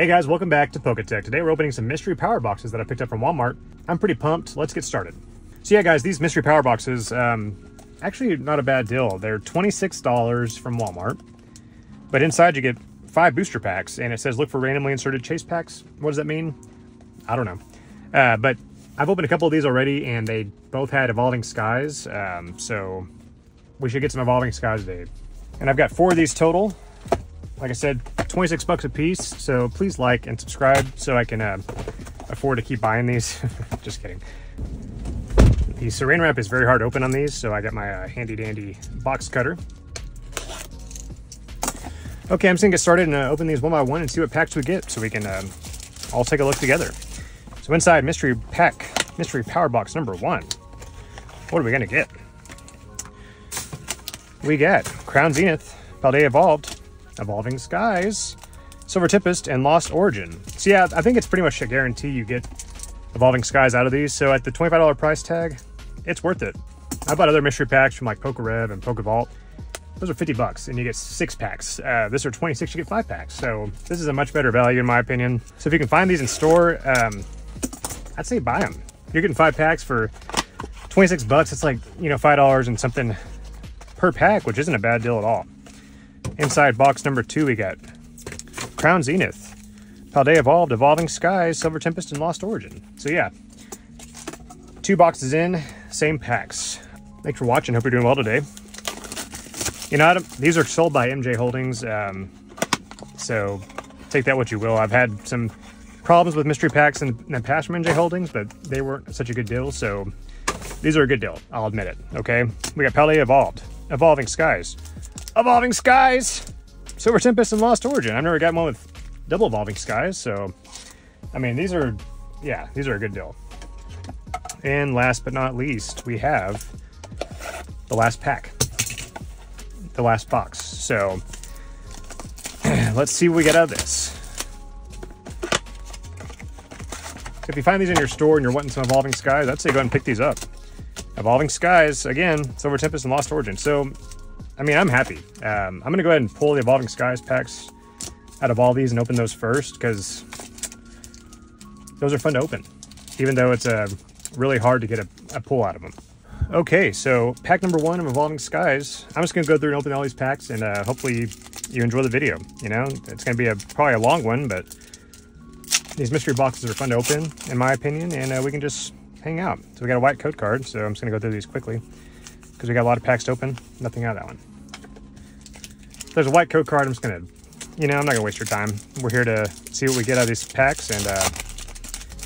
Hey guys, welcome back to Poketech. Today we're opening some mystery power boxes that I picked up from Walmart. I'm pretty pumped. Let's get started. So yeah, guys, these mystery power boxes, um, actually not a bad deal. They're $26 from Walmart, but inside you get five booster packs, and it says look for randomly inserted chase packs. What does that mean? I don't know. Uh, but I've opened a couple of these already, and they both had Evolving Skies, um, so we should get some Evolving Skies today. And I've got four of these total. Like I said, 26 bucks a piece. So please like and subscribe so I can uh, afford to keep buying these. Just kidding. The saran wrap is very hard to open on these, so I got my uh, handy dandy box cutter. Okay, I'm just gonna get started and uh, open these one by one and see what packs we get so we can um, all take a look together. So inside mystery pack, mystery power box number one, what are we gonna get? We got Crown Zenith, Paldea Evolved, Evolving Skies, Silver Tempest, and Lost Origin. So yeah, I think it's pretty much a guarantee you get Evolving Skies out of these. So at the $25 price tag, it's worth it. I bought other mystery packs from like PokeRev and PokeVault. Those are 50 bucks and you get six packs. Uh, this are 26, you get five packs. So this is a much better value in my opinion. So if you can find these in store, um, I'd say buy them. You're getting five packs for 26 bucks. It's like, you know, $5 and something per pack, which isn't a bad deal at all. Inside box number two, we got Crown Zenith, Paldea Evolved, Evolving Skies, Silver Tempest, and Lost Origin. So yeah, two boxes in, same packs. Thanks for watching. Hope you're doing well today. You know, these are sold by MJ Holdings, um, so take that what you will. I've had some problems with mystery packs in the past from MJ Holdings, but they weren't such a good deal, so these are a good deal. I'll admit it, okay? We got Paldea Evolved, Evolving Skies, Evolving Skies, Silver Tempest, and Lost Origin. I've never got one with double Evolving Skies, so I mean, these are, yeah, these are a good deal. And last but not least, we have the last pack, the last box. So let's see what we get out of this. If you find these in your store and you're wanting some Evolving Skies, I'd say go ahead and pick these up. Evolving Skies, again, Silver Tempest and Lost Origin. So I mean, I'm happy. Um, I'm going to go ahead and pull the Evolving Skies packs out of all these and open those first because those are fun to open, even though it's uh, really hard to get a, a pull out of them. Okay, so pack number one of Evolving Skies. I'm just going to go through and open all these packs and uh, hopefully you enjoy the video. You know, it's going to be a probably a long one, but these mystery boxes are fun to open, in my opinion, and uh, we can just hang out. So we got a white code card, so I'm just going to go through these quickly because we got a lot of packs to open. Nothing out of that one. There's a white code card. I'm just going to, you know, I'm not going to waste your time. We're here to see what we get out of these packs. And uh,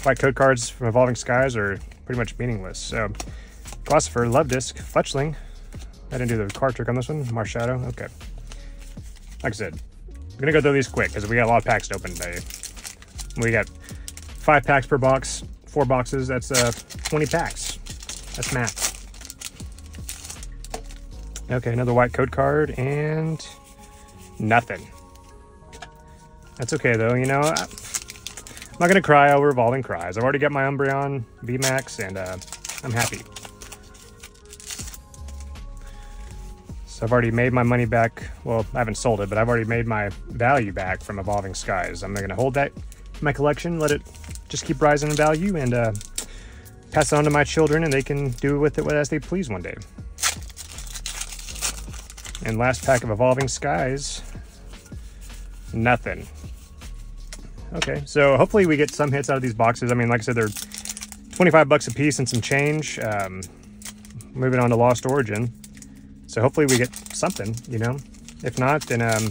white code cards from Evolving Skies are pretty much meaningless. So, Glossifer, Love Disc, Fletchling. I didn't do the card trick on this one. Marshadow. Okay. Like I said, I'm going to go through these quick because we got a lot of packs to open today. We got five packs per box, four boxes. That's uh, 20 packs. That's math. Okay, another white code card and Nothing. That's okay though, you know. I'm not gonna cry over Evolving Cries. I've already got my Umbreon VMAX and uh, I'm happy. So I've already made my money back. Well, I haven't sold it, but I've already made my value back from Evolving Skies. I'm gonna hold that in my collection, let it just keep rising in value and uh, pass it on to my children and they can do with it as they please one day. And last pack of Evolving Skies, nothing. Okay, so hopefully we get some hits out of these boxes. I mean, like I said, they're 25 bucks a piece and some change. Um, moving on to Lost Origin. So hopefully we get something, you know? If not, then um,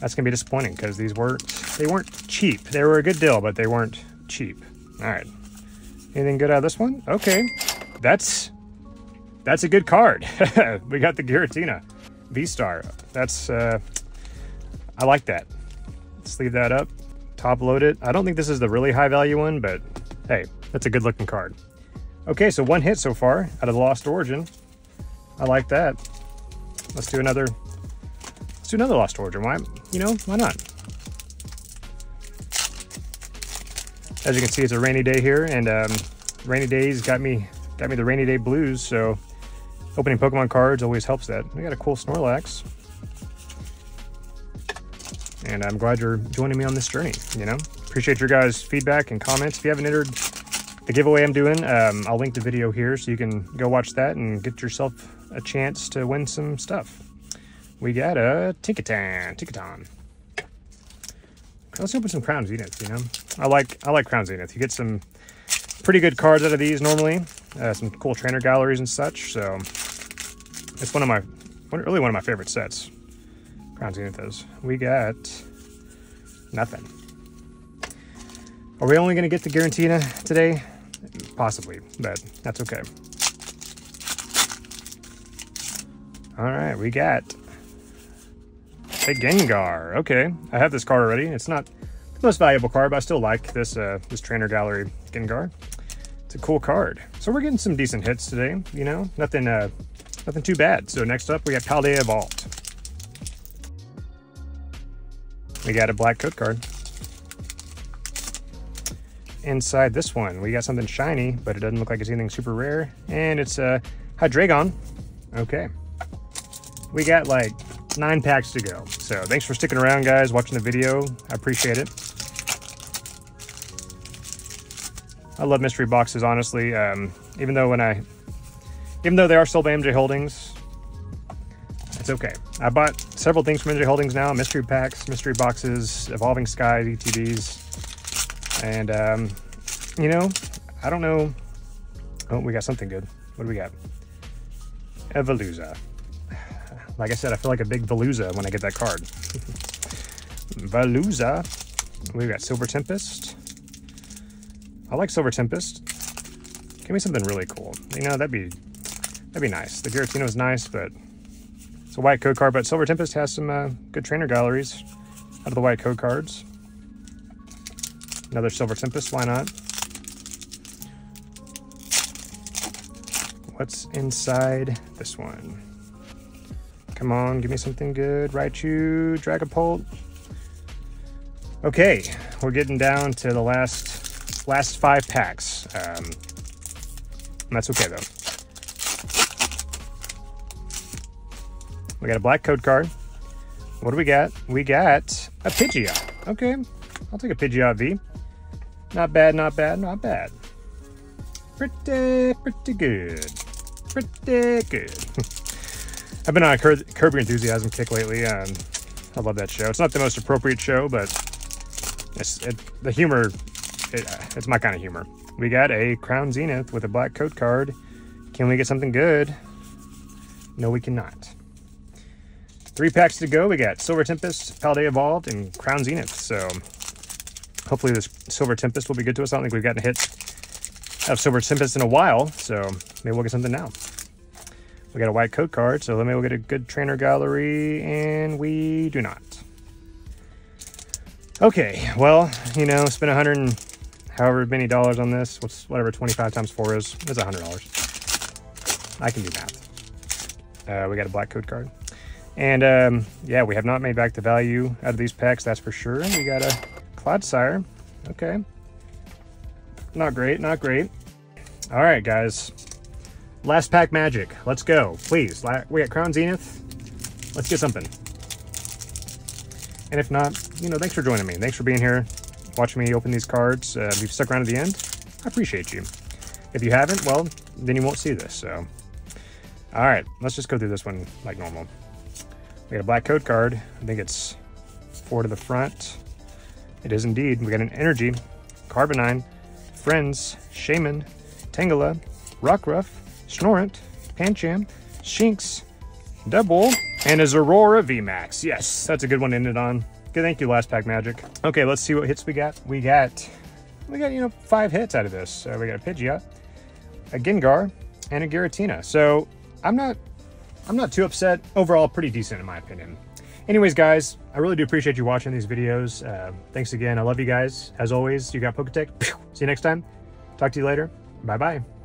that's gonna be disappointing because these weren't, they weren't cheap. They were a good deal, but they weren't cheap. All right, anything good out of this one? Okay, that's that's a good card. we got the Giratina V-Star. That's, uh, I like that. Let's leave that up, top load it. I don't think this is the really high value one, but hey, that's a good looking card. Okay, so one hit so far out of the Lost Origin. I like that. Let's do another, let's do another Lost Origin. Why, you know, why not? As you can see, it's a rainy day here, and um, rainy days got me got me the rainy day blues. So Opening Pokemon cards always helps that. We got a cool Snorlax. and I'm glad you're joining me on this journey, you know? Appreciate your guys' feedback and comments. If you haven't entered the giveaway I'm doing, um, I'll link the video here so you can go watch that and get yourself a chance to win some stuff. We got a Tinkaton, Tinkaton. Let's open some Crown Zenith, you know? I like I like Crown Zenith. You get some pretty good cards out of these normally. Uh, some cool trainer galleries and such, so it's one of my, really one of my favorite sets. Crown Zenith is. We got nothing. Are we only going to get the Giratina today? Possibly, but that's okay. All right, we got a Gengar. Okay, I have this card already. It's not the most valuable card, but I still like this uh, this Trainer Gallery Gengar. It's a cool card. So we're getting some decent hits today, you know? Nothing uh, nothing too bad. So next up, we got Paldea Evolved. We got a black code card. Inside this one, we got something shiny, but it doesn't look like it's anything super rare. And it's a Hydreigon. Okay. We got like nine packs to go. So thanks for sticking around, guys, watching the video. I appreciate it. I love mystery boxes, honestly. Um, even though when I, even though they are sold by MJ Holdings, it's okay. I bought several things from MJ Holdings now: mystery packs, mystery boxes, evolving skies, ETBs, and um, you know, I don't know. Oh, we got something good. What do we got? Evoluza. Like I said, I feel like a big Veluza when I get that card. Veluza. We've got Silver Tempest. I like Silver Tempest. Give me something really cool. You know, that'd be that'd be nice. The Giratina is nice, but it's a white code card. But Silver Tempest has some uh, good trainer galleries out of the white code cards. Another Silver Tempest, why not? What's inside this one? Come on, give me something good. Raichu, Dragapult. Okay, we're getting down to the last last five packs. Um, that's okay though. We got a black code card. What do we got? We got a Pidgeot. Okay, I'll take a Pidgeot V. Not bad, not bad, not bad. Pretty, pretty good. Pretty good. I've been on a Cur Curb Your Enthusiasm kick lately. and I love that show. It's not the most appropriate show, but it's it, the humor. It, it's my kind of humor. We got a Crown Zenith with a black code card. Can we get something good? No, we cannot. Three packs to go. We got Silver Tempest, Paldea Evolved, and Crown Zenith. So hopefully this Silver Tempest will be good to us. I don't think we've gotten a hit of Silver Tempest in a while, so maybe we'll get something now. We got a white code card, so maybe we'll get a good trainer gallery, and we do not. Okay, well, you know, spend a hundred and however many dollars on this. What's whatever 25 times four is? It's a hundred dollars. I can do math. Uh, we got a black code card. And um, yeah, we have not made back the value out of these packs, that's for sure. We got a Clodsire. Okay. Not great, not great. All right, guys. Last pack magic. Let's go. Please. We got Crown Zenith. Let's get something. And if not, you know, thanks for joining me. Thanks for being here, watching me open these cards. Uh, if you've stuck around to the end, I appreciate you. If you haven't, well, then you won't see this, so. All right, let's just go through this one like normal. We got a black code card. I think it's four to the front. It is indeed. We got an Energy, Carbonine, Friends, Shaman, Tangela, Rockruff, Snorunt, Pancham, Shinx, Double, and a Zeraora VMAX. Yes, that's a good one to end it on. Good, thank you, Last Pack Magic. Okay, let's see what hits we got. We got, we got, you know, five hits out of this. Uh, we got a Pidgeot, a Gengar, and a Giratina. So I'm not, I'm not too upset. Overall, pretty decent in my opinion. Anyways, guys, I really do appreciate you watching these videos. Uh, thanks again. I love you guys. As always, you got Poketech. See you next time. Talk to you later. Bye-bye.